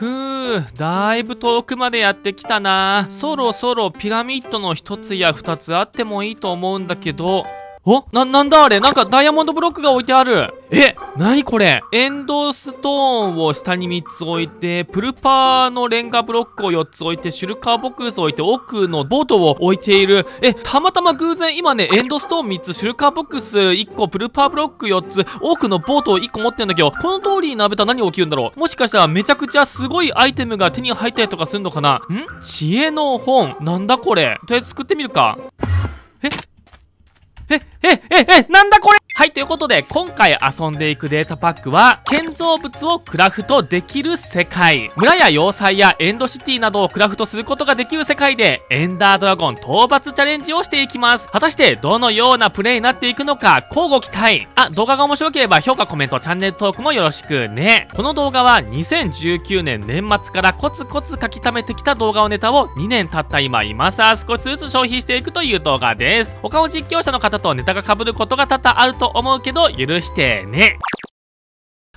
ふう、だいぶ遠くまでやってきたな。そろそろピラミッドの一つや二つあってもいいと思うんだけど、お？な、なんだあれ？なんかダイヤモンドブロックが置いてある。え？なにこれ？エンドストーンを下に3つ置いて、プルパーのレンガブロックを4つ置いて、シュルカーボックスを置いて、オークのボートを置いている。え、たまたま偶然今ね、エンドストーン3つ、シュルカーボックス1個、プルパーブロック4つ、オークのボートを1個持ってんだけど、この通りに並べたら何起きるんだろう？もしかしたらめちゃくちゃすごいアイテムが手に入ったりとかすんのかな？ん？知恵の本。なんだこれ？とりあえず作ってみるか。え？え、え、え、え、なんだこれはい、ということで、今回遊んでいくデータパックは、建造物をクラフトできる世界。村や要塞やエンドシティなどをクラフトすることができる世界で、エンダードラゴン討伐チャレンジをしていきます。果たして、どのようなプレイになっていくのか、交互期待。あ、動画が面白ければ評価、コメント、チャンネル登録もよろしくね。この動画は、2019年年末からコツコツ書き溜めてきた動画をネタを2年経った今、今さ少しずつ消費していくという動画です。他の実況者の方とネタが被ることが多々あると思うけど、許してね。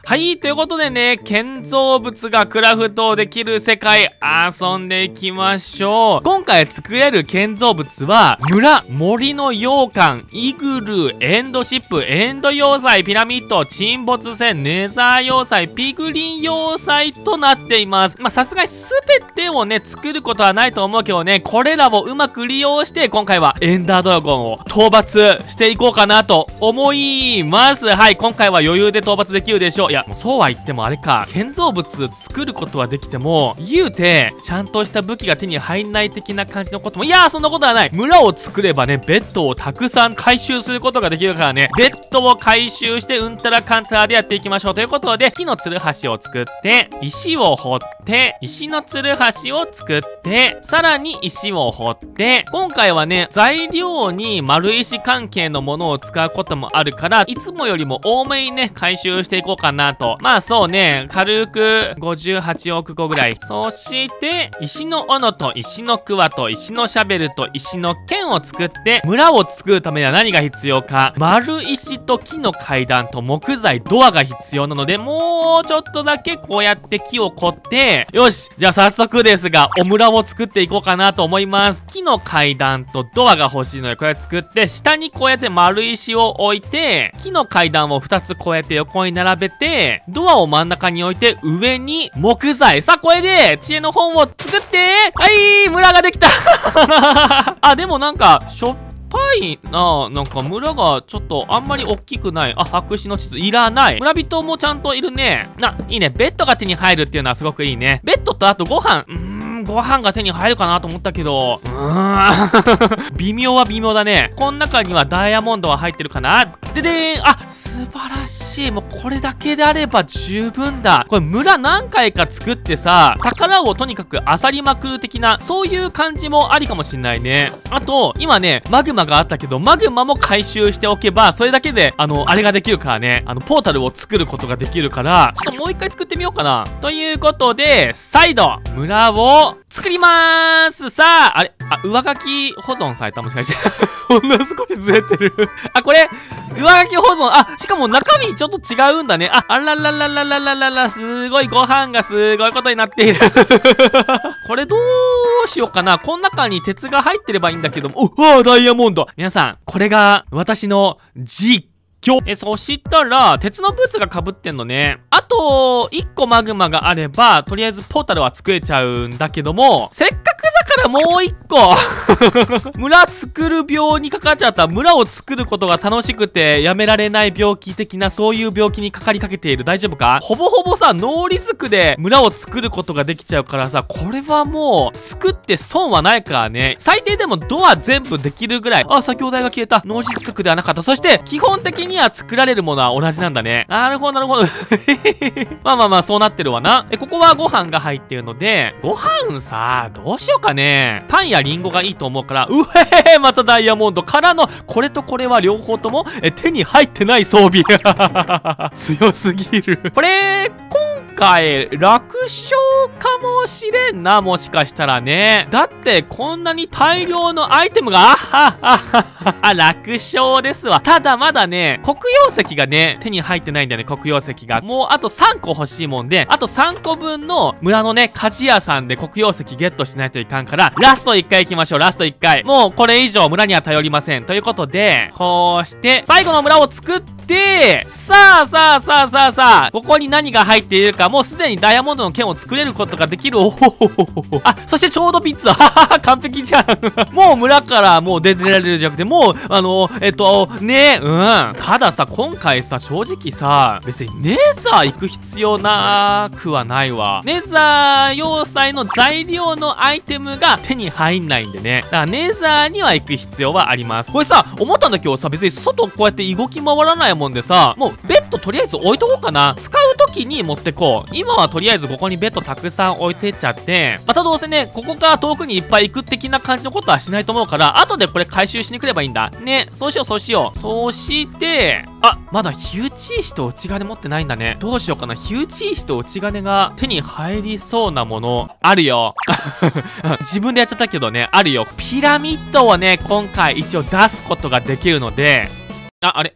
はい、ということでね、建造物がクラフトできる世界遊んでいきましょう。今回作れる建造物は、村、森の洋館、イグルー、エンドシップ、エンド要塞、ピラミッド、沈没船、ネザー要塞、ピグリン要塞となっています。まあ、さすがに全てをね、作ることはないと思うけどね、これらをうまく利用して、今回はエンダードラゴンを討伐していこうかなと思います。はい、今回は余裕で討伐できるでしょう。いや、もうそうは言ってもあれか、建造物作ることはできても、言うて、ちゃんとした武器が手に入んない的な感じのことも、いやーそんなことはない。村を作ればね、ベッドをたくさん回収することができるからね、ベッドを回収して、うんたらかんたらでやっていきましょう。ということで、木のつるはしを作って、石を掘って、石のつるはしを作って、さらに石を掘って、今回はね、材料に丸石関係のものを使うこともあるから、いつもよりも多めにね、回収していこうかな。とまあそうね、軽く58億個ぐらい。そして、石の斧と石のクワと石のシャベルと石の剣を作って、村を作るためには何が必要か。丸石と木の階段と木材、ドアが必要なので、もうちょっとだけこうやって木を凝って、よしじゃあ早速ですが、お村を作っていこうかなと思います。木の階段とドアが欲しいので、これ作って、下にこうやって丸石を置いて、木の階段を2つこうやって横に並べて、ドアを真ん中に置いて、上に木材。さあ、これで、知恵の本を作ってはい村ができた あ、でもなんか、しょっぱいな、なんか村がちょっとあんまり大きくない。あ、白紙の地図いらない。村人もちゃんといるね。な、いいね。ベッドが手に入るっていうのはすごくいいね。ベッドとあとご飯。うんご飯が手に入るかなと思ったけど、うーん。微妙は微妙だね。この中にはダイヤモンドは入ってるかなででーんあ素晴らしい。もうこれだけであれば十分だ。これ村何回か作ってさ、宝をとにかく漁りまくる的な、そういう感じもありかもしんないね。あと、今ね、マグマがあったけど、マグマも回収しておけば、それだけで、あの、あれができるからね、あの、ポータルを作ることができるから、ちょっともう一回作ってみようかな。ということで、再度、村を作りまーすさあ、あれあ、上書き保存された？もしかして。ほんの少しずれてる あ、これ、上書き保存、あ、しかも中身ちょっと違うんだね。あ、あらららららららら、すごいご飯がすごいことになっている これどうしようかな。この中に鉄が入ってればいいんだけども。お、わダイヤモンド。皆さん、これが私の実え、そしたら、鉄のブーツが被ってんのね。あと、1個マグマがあれば、とりあえずポータルは作れちゃうんだけども、せっかくだからもう1個 村作る病にかかっちゃった村を作ることが楽しくてやめられない病気的なそういう病気にかかりかけている大丈夫か？ほぼほぼさ、ノーリスクで村を作ることができちゃうからさ、これはもう、作って損はないからね。最低でもドア全部できるぐらい。あ、先ほどが消えた。ノーリスクではなかった。そして、基本的にには作られるものは同じなんだね。なるほど、なるほど。まあまあまあ、そうなってるわな。え、ここはご飯が入ってるので、ご飯さ、どうしようかね。パンやリンゴがいいと思うから、うへへまたダイヤモンドからの、これとこれは両方とも、え、手に入ってない装備。強すぎる。これ、今回、楽勝かもしれんな、もしかしたらね。だって、こんなに大量のアイテムが、あはははあ、楽勝ですわ。ただまだね、黒曜石がね、手に入ってないんだよね、黒曜石が。もうあと3個欲しいもんで、あと3個分の村のね、鍛冶屋さんで黒曜石ゲットしないといかんから、ラスト1回行きましょう、ラスト1回。もうこれ以上村には頼りません。ということで、こうして、最後の村を作って、さあさあさあさあさあ、ここに何が入っているか、もうすでにダイヤモンドの剣を作れることができる。おほほほほ。あ、そしてちょうどピッツァ。ははは、完璧じゃん。もう村からもう出てられるじゃなくて、もう、あの、えっと、ね、うん。たださ、今回さ、正直さ、別にネザー行く必要なくはないわ。ネザー要塞の材料のアイテムが手に入んないんでね。だからネザーには行く必要はあります。これさ、思ったんだけどさ、別に外こうやって動き回らないもんでさ、もうベッドとりあえず置いとこうかな。使う時に持ってこう。今はとりあえずここにベッドたくさん置いてっちゃって、またどうせね、ここから遠くにいっぱい行く的な感じのことはしないと思うから、後でこれ回収しに来ればいいんだ。ね、そうしよう、そうしよう。そして、あ、まだ火打ち石と内金持ってないんだね。どうしようかな。火打ち石と内金が手に入りそうなもの、あるよ。自分でやっちゃったけどね、あるよ。ピラミッドをね、今回一応出すことができるので、あ、あれ、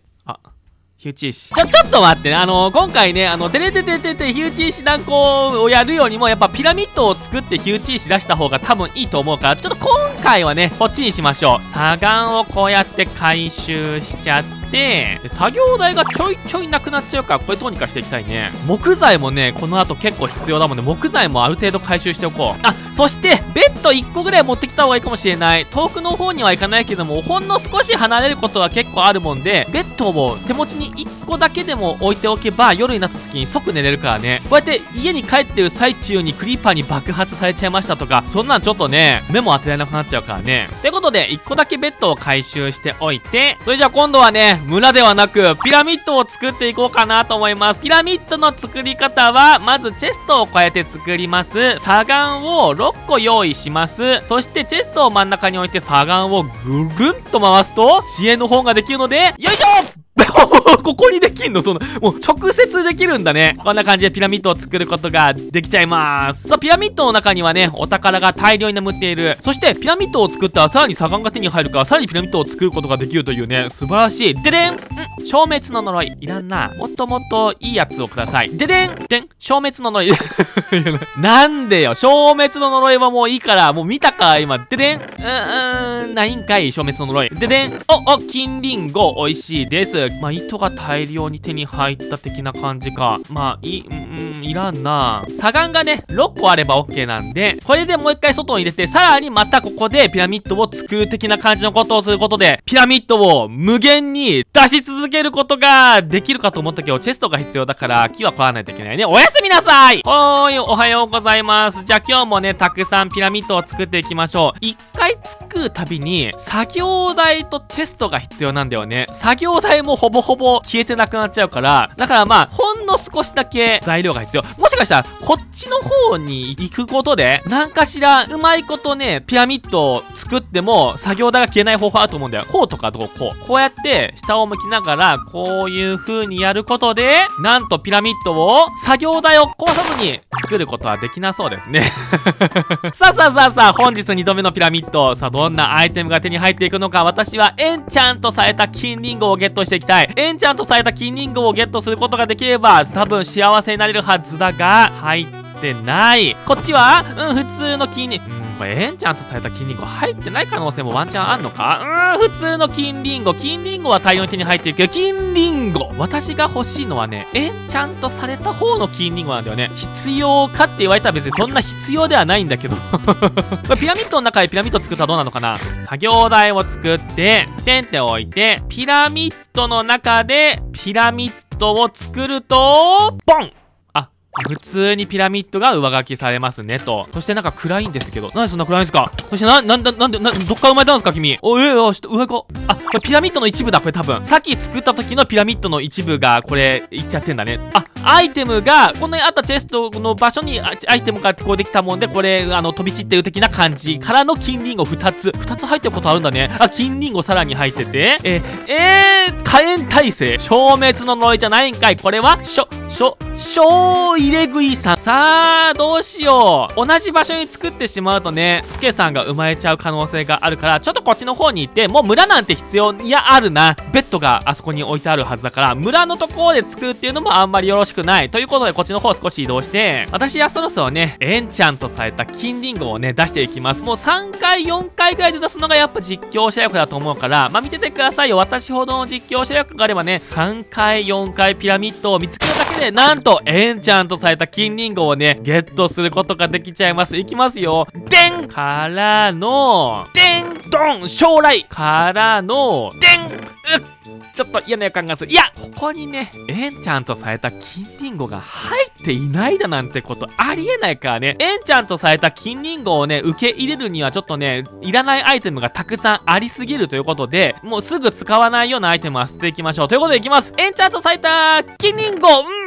火打ち石。ちょ、ちょっと待ってね。あのー、今回ね、あの、てれてててて、火打ち石断行をやるよりも、やっぱピラミッドを作って火打ち石出した方が多分いいと思うから、ちょっと今回はね、こっちにしましょう。砂岩をこうやって回収しちゃって、作業台がちょいちょいなくなっちゃうから、これどうにかしていきたいね。木材もね、この後結構必要だもんね。木材もある程度回収しておこう。あ、そして、ベッド1個ぐらい持ってきた方がいいかもしれない。遠くの方には行かないけども、ほんの少し離れることは結構あるもんで、ベッドを手持ちに1個だけでも置いておけば、夜になった時に即寝れるからね。こうやって家に帰ってる最中にクリーパーに爆発されちゃいましたとか、そんなんちょっとね、目も当てられなくなっちゃうからね。ということで、1個だけベッドを回収しておいて、それじゃあ今度はね、村ではな、くピラミッドを作っていこうかなと思います。ピラミッドの作り方は、まずチェストをこうやって作ります。砂岩を6個用意します。そしてチェストを真ん中に置いて左岸をぐぐんと回すと、知恵の方ができるので、よいしょ ここにできんの？その、もう直接できるんだね。こんな感じでピラミッドを作ることができちゃいます。さあ、ピラミッドの中にはね、お宝が大量に眠っている。そして、ピラミッドを作ったらさらに砂岩が手に入るから、さらにピラミッドを作ることができるというね、素晴らしい。ででんん消滅の呪い。いらんな。もっともっといいやつをください。ででんでん消滅の呪い。なんでよ。消滅の呪いはもういいから、もう見たか、今。ででんうーん、ないんかい、消滅の呪い。ででんお、お、金リンゴ、美味しいです。まあ、糸が大量に手に入った的な感じか。まあ、い、うん、いらんな。砂岩がね、6個あれば OK なんで、これでもう一回外に入れて、さらにまたここでピラミッドを作る的な感じのことをすることで、ピラミッドを無限に出し続けることができるかと思ったけど、チェストが必要だから、木は食わないといけないね。おやすみなさいおーい、おはようございます。じゃあ今日もね、たくさんピラミッドを作っていきましょう。一回作るたびに、作業台とチェストが必要なんだよね。作業台もほぼほぼ消えてなくなっちゃうから、だからまあ、ほんの少しだけ材料が必要。もしかしたら、こっちの方に行くことで、何かしらうまいことね、ピラミッドを作っても、作業台が消えない方法あると思うんだよ。こうとかどうこう。こうやって、下を向きながら、こういう風にやることで、なんとピラミッドを、作業台を壊さずに作ることはできなそうですね。さあさあさあさあ、本日2度目のピラミッド。さあ、どんなアイテムが手に入っていくのか、私はエンチャントされた金リンゴをゲットしていきたい。エンチャントされた金リングをゲットすることができれば、多分幸せになれるはずだが、入ってない。こっちは？うん、普通の金リング。これエンチャントされた金リンゴ入ってない可能性もワンチャンあんのか？うーん、普通の金リンゴ。金リンゴは大量に手に入ってるけど、金リンゴ。私が欲しいのはね、エンチャントされた方の金リンゴなんだよね。必要かって言われたら別にそんな必要ではないんだけど。これピラミッドの中でピラミッド作ったらどうなのかな？作業台を作って、テンって置いて、ピラミッドの中でピラミッドを作ると、ボン！普通にピラミッドが上書きされますねと。そしてなんか暗いんですけど。なんでそんな暗いんですか？そしてな、なんだ、なんで、どっから生まれたんですか君？お、えー、あ、ちょっと上か？あ、これピラミッドの一部だ、これ多分。さっき作った時のピラミッドの一部が、これ、いっちゃってんだね。あ、アイテムが、このあったチェストの場所にアイテムがこうできたもんで、これ、あの、飛び散ってる的な感じからの金リンゴ2つ。2つ入ってることあるんだね。あ、金リンゴさらに入ってて。えー、えー、火炎耐性。消滅の呪いじゃないんかい。これは、しょ、しょ、小入れ食いさん。さあ、どうしよう。同じ場所に作ってしまうとね、スケさんが生まれちゃう可能性があるから、ちょっとこっちの方に行って、もう村なんて必要、いや、あるな。ベッドがあそこに置いてあるはずだから、村のところで作るっていうのもあんまりよろしくない。ということで、こっちの方少し移動して、私はそろそろね、エンチャントされた金リンゴをね、出していきます。もう3回、4回ぐらいで出すのがやっぱ実況者役だと思うから、まあ、見ててくださいよ。私ほどの実況者役があればね、3回、4回ピラミッドを見つけたで、なんと、エンチャントされた金リンゴをね、ゲットすることができちゃいます。いきますよ。でんからの、でんドン将来からの、でんうっちょっと嫌な予感がする。いや、ここにね、エンチャントされた金リンゴが入っていないだなんてことありえないからね。エンチャントされた金リンゴをね、受け入れるにはちょっとね、いらないアイテムがたくさんありすぎるということで、もうすぐ使わないようなアイテムは捨てていきましょう。ということでいきます。エンチャントされた金リンゴ、うん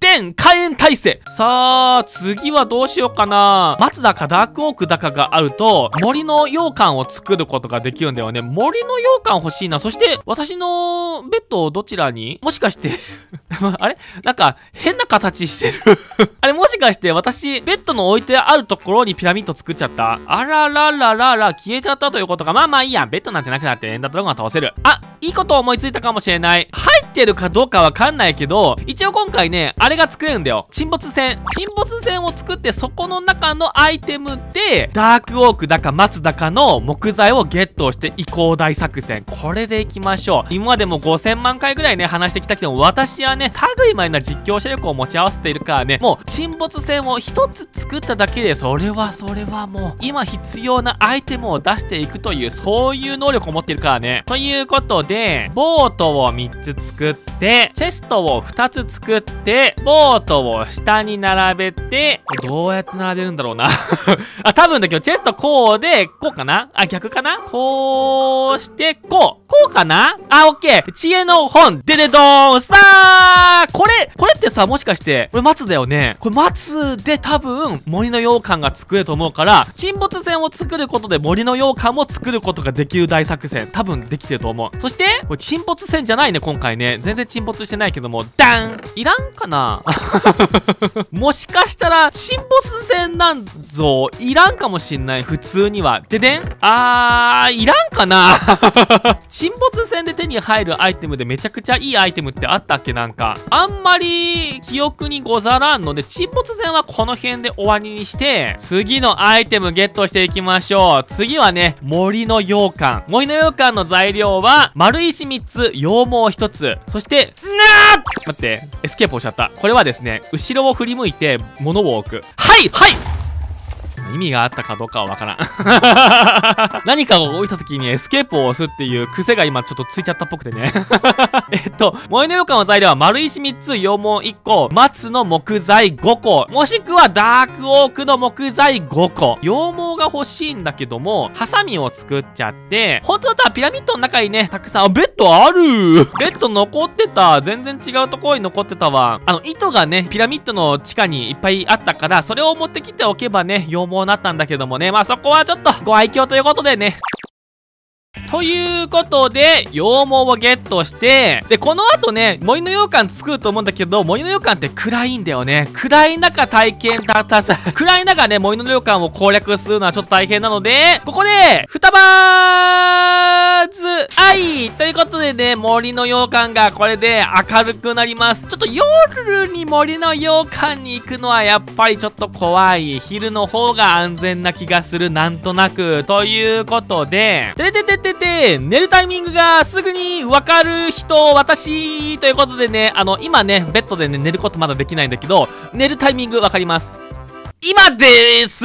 ん天火炎耐性さあ、次はどうしようかな。松だかダークオークだかがあると、森の羊羹を作ることができるんだよね。森の羊羹欲しいな。そして、私のベッドをどちらに？もしかして あれ？なんか、変な形してる あれもしかして私、ベッドの置いてあるところにピラミッド作っちゃった？あららららら、消えちゃったということか。まあまあいいや。ベッドなんてなくなってエンダードラゴンが倒せる。あ、いいこと思いついたかもしれない。入ってるかどうかわかんないけど、一応今回ね、あれが作れるんだよ。沈没船。沈没船を作って、そこの中のアイテムで、ダークオークだか松だかの木材をゲットして移行大作戦。これでいきましょう。今までも5000万回ぐらいね、話してきたけど、私はね、類前な実況者力を持ち合わせているからね、もう沈没船を一つ作っただけで、それはそれはもう、今必要なアイテムを出していくという、そういう能力を持っているからね。ということで、ボートを3つ作って、チェストを2つ作って、ボートを下に並べて、どうやって並べるんだろうな あ、多分だけど、チェストこうで、こうかな？あ、逆かな？こうして、こう。こうかな？あ、オッケー。知恵の本、ででどーんさあこれ、これってさ、もしかして、これ松だよね。これ松で多分、森の羊羹が作れると思うから、沈没船を作ることで森の羊羹も作ることができる大作戦。多分できてると思う。そして、これ沈没船じゃないね、今回ね。全然沈没してないけども、ダンいらんかな？もしかしたら、沈没船なんぞ、いらんかもしんない。普通には。ででん？あー、いらんかな？沈没船で手に入るアイテムでめちゃくちゃいいアイテムってあったっけ？なんか。あんまり記憶にござらんので、沈没船はこの辺で終わりにして、次のアイテムゲットしていきましょう。次はね、森の羊羹。森の羊羹の材料は、丸石3つ、羊毛1つ、そして、なー待って、エスケープをしちゃった。これはですね、後ろを振り向いて物を置く。はいはい。意味があったかどうかはわからん。何かを置いた時にエスケープを押すっていう癖が今ちょっとついちゃったっぽくてね。えっと、森の洋館の材料は丸石3つ、羊毛1個、松の木材5個、もしくはダークオークの木材5個。羊毛が欲しいんだけども、ハサミを作っちゃって、本当だったらピラミッドの中にね、たくさん、あ、ベッドある ベッド残ってた。全然違うところに残ってたわ。あの、糸がね、ピラミッドの地下にいっぱいあったから、それを持ってきておけばね、羊毛になったんだけどもね、まあそこはちょっとご愛嬌ということでね、ということで、羊毛をゲットして、で、この後ね、森の羊羹作ると思うんだけど、森の羊羹って暗いんだよね。暗い中体験だったさ、暗い中ね、森の羊羹を攻略するのはちょっと大変なので、ここで、双葉ず愛ということでね、森の羊羹がこれで明るくなります。ちょっと夜に森の羊羹に行くのはやっぱりちょっと怖い。昼の方が安全な気がする、なんとなく。ということで、ててててて、寝るタイミングがすぐにわかる人、私ということでね、あの、今ね、ベッドでね、寝ることまだできないんだけど、寝るタイミングわかります。今です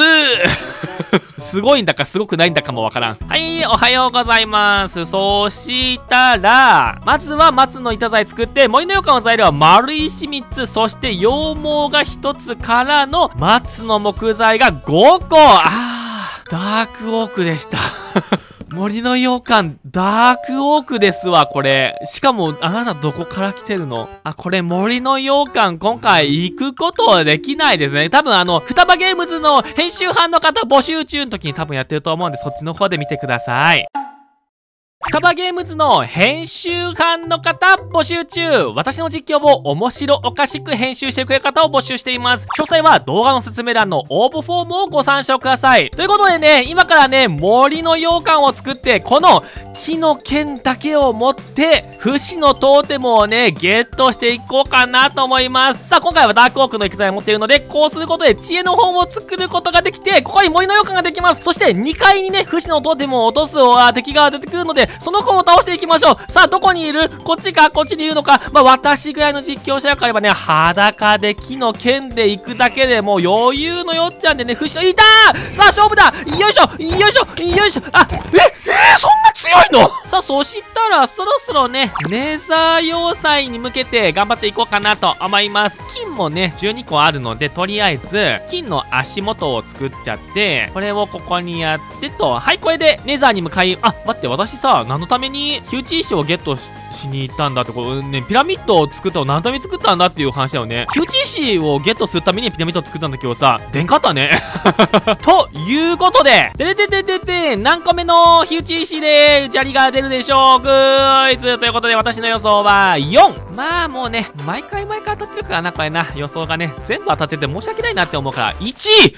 すごいんだかすごくないんだかもわからん。はい、おはようございます。そしたら、まずは松の板材作って、森の羊羹の材料は丸石3つ、そして羊毛が1つからの松の木材が5個あー、ダークオークでした 森の洋館、ダークオークですわ、これ。しかも、あなたどこから来てるの？あ、これ森の洋館、今回行くことはできないですね。多分あの、双葉ゲームズの編集班の方募集中の時に多分やってると思うんで、そっちの方で見てください。カバゲームズの編集班の方募集中私の実況を面白おかしく編集してくれる方を募集しています。詳細は動画の説明欄の応募フォームをご参照ください。ということでね、今からね、森の羊羹を作って、この木の剣だけを持って、不死のトーテムをね、ゲットしていこうかなと思います。さあ、今回はダークオークの液体を持っているので、こうすることで知恵の本を作ることができて、ここに森の羊羹ができます。そして2階にね、不死のトーテムを落とす敵が出てくるので、その子を倒していきましょう。さあ、どこにいる？こっちか？こっちにいるのか？まあ、私ぐらいの実況者があればね、裸で木の剣で行くだけでもう余裕のよっちゃんでね、不死の、いたさあ、勝負だ！よいしょ！よいしょ！よいしょ！あ、ええー、そんな強いの？さあ、そしたら、そろそろね、ネザー要塞に向けて頑張っていこうかなと思います。金もね、12個あるので、とりあえず、金の足元を作っちゃって、これをここにやってと、はい、これでネザーに向かい、あ、待って、私さ、何のために、火打ち石をゲットしに行ったんだって、これね、ピラミッドを作ったの何のために作ったんだっていう話だよね。火打ち石をゲットするためにピラミッドを作ったんだけどさ、でんかったね。ということで、ででででで、何個目の火打ち石で砂利が出るでしょうクイズということで私の予想は4。まあもうね、毎回毎回当たってるからな、これな。予想がね、全部当たってて申し訳ないなって思うから、1!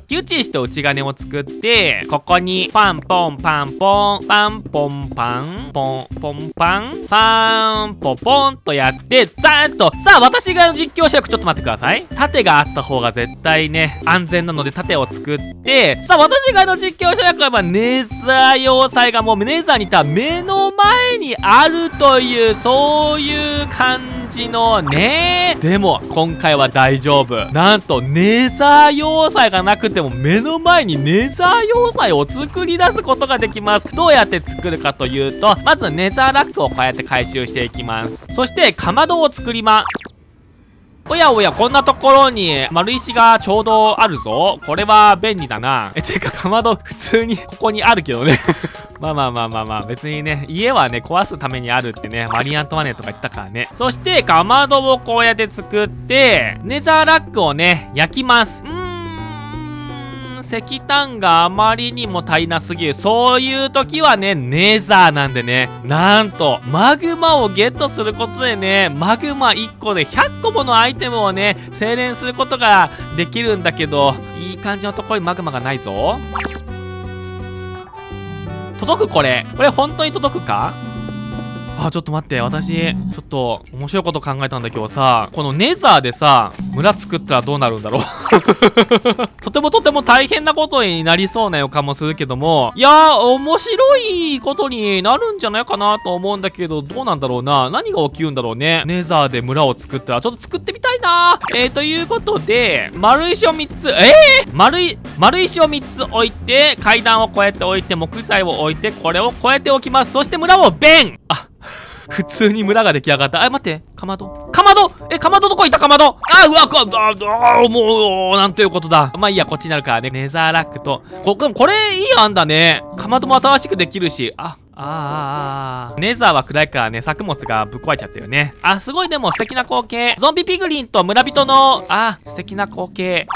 火打ち石と内金を作って、ここにパンポンパンポン、パンポンパン、ポンポンパン、パーン、ポポンとやって、ザーッと。さあ、私が実況者役ちょっと待ってください。盾があった方が絶対ね、安全なので盾を作って、さあ、私がの実況者役は、ネザー要塞がもうネザーにいた目の前にあるという、そういう感じのね。でも、今回は大丈夫。なんと、ネザー要塞がなくても、目の前にネザー要塞を作り出すことができます。どうやって作るかというと、まずネザーラックをこうやって回収していきますそしてかまどを作りますおやおや、こんなところに丸石がちょうどあるぞ。これは便利だな。え、てか、かまど、普通にここにあるけどね まあまあまあまあまあ、別にね、家はね、壊すためにあるってね、マリアントワネとか言ってたからね。そして、かまどをこうやって作って、ネザーラックをね、焼きます。ん石炭があまりにも足りなすぎる。そういう時はね、ネザーなんでね、なんと、マグマをゲットすることでね、マグマ1個で100個ものアイテムをね、精錬することができるんだけど、いい感じのところにマグマがないぞ。届くこれ。これ本当に届くか？あ、ちょっと待って、私、ちょっと、面白いこと考えたんだけどさ、このネザーでさ、村作ったらどうなるんだろう？とてもとても大変なことになりそうな予感もするけども、いやー、面白いことになるんじゃないかなと思うんだけど、どうなんだろうな？何が起きるんだろうね？ネザーで村を作ったら、ちょっと作ってみたいなえー、ということで、丸石を3つ、えー、丸い、丸石を3つ置いて、階段をこうやって置いて、木材を置いて、これをこうやって置きます。そして村をベンあ、普通に村が出来上がった。あ、待って。かまどかまど？え、かまどどこいた？かまどあ、うわ、こ、あ、あ、もう、なんということだ。まあいいや、こっちになるからね。ネザーラックと。こ、これいい案だね。かまども新しくできるし。あ、ああ、ネザーは暗いからね、作物がぶっ壊れちゃったよね。あ、すごいでも素敵な光景。ゾンビピグリンと村人の、あ、素敵な光景。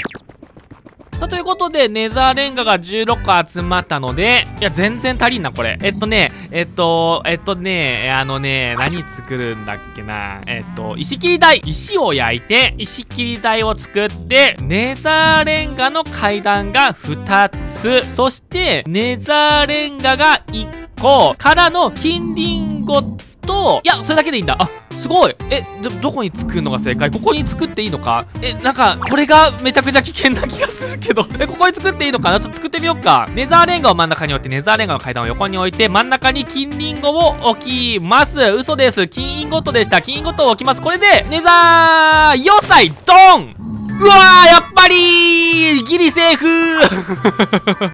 さあ、ということで、ネザーレンガが16個集まったので、いや、全然足りんな、これ。えっとね、えっと、えっとね、あのね、何作るんだっけな。えっと、石切り台。石を焼いて、石切り台を作って、ネザーレンガの階段が2つ。そして、ネザーレンガが1個からの金リンゴと、いや、それだけでいいんだ。あ、すごい。えどどこに作るのが正解？ここに作っていいのか？えなんかこれがめちゃくちゃ危険な気がするけど。えここに作っていいのかな？ちょっと作ってみようか。ネザーレンガを真ん中に置いてネザーレンガの階段を横に置いて真ん中に金リンゴを置きます。嘘です。金インゴットでした。金インゴットを置きます。これでネザー要塞ドン！うわーやっぱりギリセーフ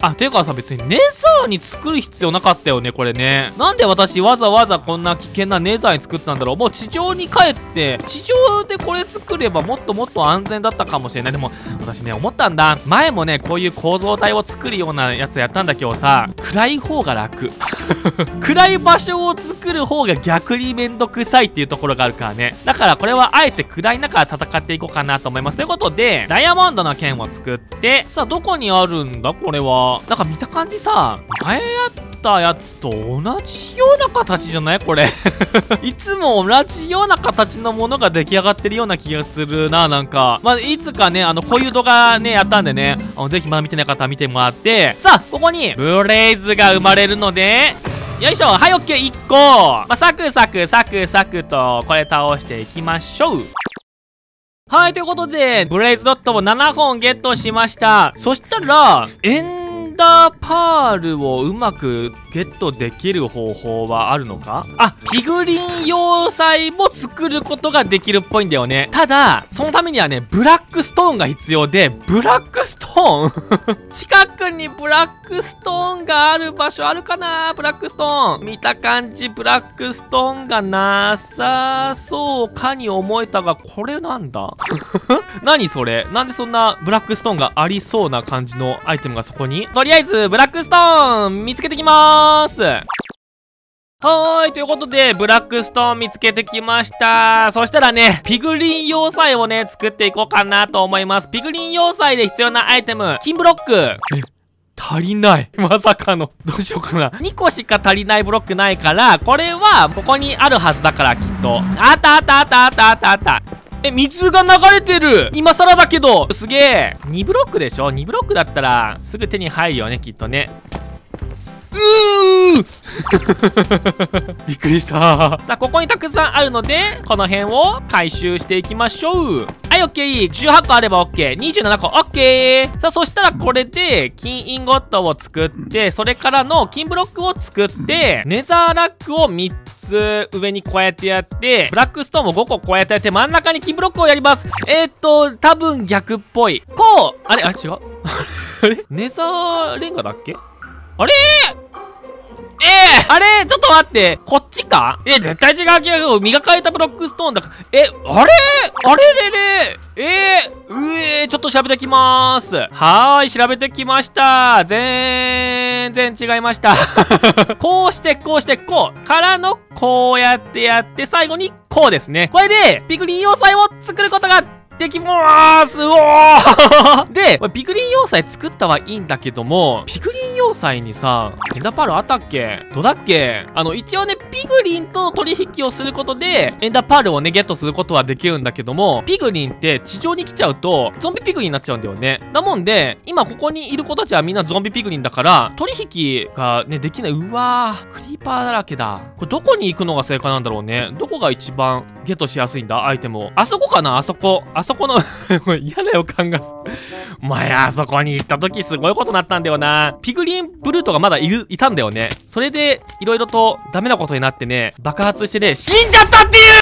あ、ていうかさ、別にネザーに作る必要なかったよね、これね。なんで私わざわざこんな危険なネザーに作ったんだろうもう地上に帰って、地上でこれ作ればもっともっと安全だったかもしれない。でも、私ね、思ったんだ。前もね、こういう構造体を作るようなやつやったんだけどさ、暗い方が楽。暗い場所を作る方が逆にめんどくさいっていうところがあるからね。だからこれはあえて暗い中で戦っていこうかなと思います。ということで、でダイヤモンドの剣を作って、さあ、どこにあるんだ？これは。なんか見た感じさ、前やったやつと同じような形じゃない？これ。いつも同じような形のものが出来上がってるような気がするな、なんか。まあ、いつかね、あの、こういう動画ね、やったんでね、あのぜひまだ見てない方は見てもらって、さあ、ここに、ブレイズが生まれるので、よいしょはい、オッケー、1個まあ、サクサク、サクサクと、これ倒していきましょう。はい、ということで、ブレイズドットも7本ゲットしました。そしたら、エンダーパールをうまくゲットできる方法はあるのか？あ、ピグリン要塞も作ることができるっぽいんだよね。ただ、そのためにはね、ブラックストーンが必要で、ブラックストーン？近くにブラックストーンがある場所あるかな？ブラックストーン。見た感じ、ブラックストーンがなさそうかに思えたが、これなんだ？何それ？なんでそんなブラックストーンがありそうな感じのアイテムがそこに？とりあえず、ブラックストーン見つけてきまーす。はーい、ということで、ブラックストーン見つけてきました。そしたらね、ピグリン要塞をね、作っていこうかなと思います。ピグリン要塞で必要なアイテム、金ブロック。え足りない。まさかの。どうしようかな。2個しか足りないブロックないから、これは、ここにあるはずだから、きっと。あったあったあったあったあったあった。え、水が流れてる今更だけどすげえ !2 ブロックでしょ ?2 ブロックだったら、すぐ手に入るよね、きっとね。うー。びっくりした。さあここにたくさんあるのでこの辺を回収していきましょう。はいオッケー。18個あればオッケー。27個オッケー。さあそしたらこれで金インゴットを作ってそれからの金ブロックを作ってネザーラックを3つ上にこうやってやってブラックストーンも5個こうやってやって真ん中に金ブロックをやります。えー、っと多分逆っぽい。こうあれあ違う。あれ？ネザーレンガだっけ？あれ？え？えー、あれ？ちょっと待って。こっちか？え、絶対違う気がする。磨かれたブラックストーンだから。え、あれ？あれ？れ？れ？え？ー、うえー、ちょっと調べてきまーす。はーい、調べてきました。全然違いました。こうして、こうして、こう。からの、こうやってやって、最後に、こうですね。これで、ピグリン要塞を作ることができまーすおー で、ピグリン要塞作ったはいいんだけども、ピグリン要塞にさ、エンダーパールあったっけ？どうだっけ？あの、一応ね、ピグリンとの取引をすることで、エンダーパールをね、ゲットすることはできるんだけども、ピグリンって地上に来ちゃうと、ゾンビピグリンになっちゃうんだよね。だもんで、今ここにいる子たちはみんなゾンビピグリンだから、取引がね、できない。うわー、クリーパーだらけだ。これどこに行くのが正解なんだろうね。どこが一番ゲットしやすいんだアイテムを。あそこかなあそこ。あそこの 嫌な予感がす。前あそこに行った時すごいことになったんだよな。ピグリンブルートがまだいる、いたんだよね。それで、いろいろとダメなことになってね、爆発してね、死んじゃったっていう